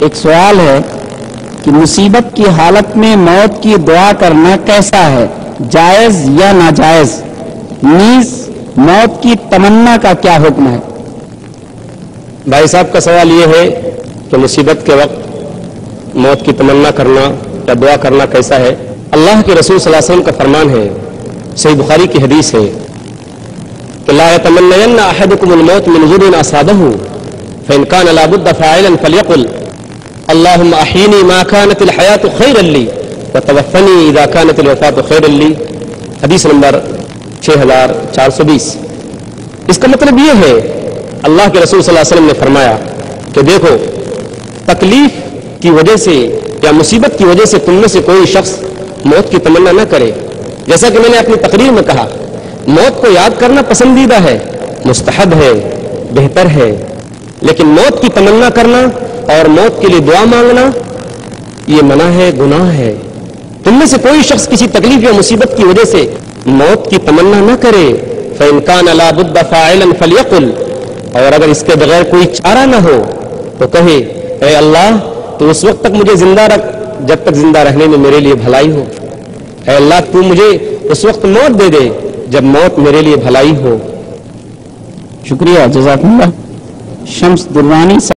ایک سوال ہے کہ مصیبت کی حالت میں موت کی دعا کرنا کیسا ہے؟ جائز یا ناجائز؟ نیز موت کی تمنا کا کیا حکم ہے؟ بھائی صاحب کا سوال یہ ہے کہ مصیبت کے وقت موت کی تمنا کرنا یا دعا کرنا کیسا ہے؟ اللہ کے رسول صلی اللہ علیہ وسلم کا فرمان ہے، صحیح بخاری کی حدیث ہے کہ لا يتمنين احدكم الموت من غير اصابه فان كان لا بد فاعلا فليقل، اللهم احيني ما كانت الحياه خيرا لي، وتوفني اذا كانت الوفاه خيرا لي. حدیث نمبر 6420 اس کا مطلب یہ ہے، اللہ کے رسول صلی اللہ علیہ وسلم نے فرمایا کہ دیکھو، تکلیف کی وجہ سے یا مصیبت کی وجہ سے تم میں سے کوئی شخص موت کی تمنا نہ کرے۔ جیسا کہ میں نے اپنی تقریر میں کہا، موت کو یاد کرنا پسندیدہ ہے، مستحب ہے، بہتر ہے۔ لیکن موت کی تمنا کرنا اور موت کے لیے دعا مانگنا، یہ منع ہے، گناہ ہے۔ تم میں سے کوئی شخص کسی تکلیف یا مصیبت کی وجہ سے موت کی تمنا نہ کرے۔ فَإِنْ لا بد فلیقل اور اگر اس کے بغیر کوئی چارہ نہ ہو تو کہے، اے اللہ، تو اس وقت تک مجھے زندہ رکھ، جب تک زندہ رہنے میں میرے لیے بھلائی ہو۔ اے اللہ، تو مجھے اس وقت موت دے دے، جب موت میرے لیے بھلائی ہو۔ شکریہ، جزاک اللہ۔ Shams Durrani.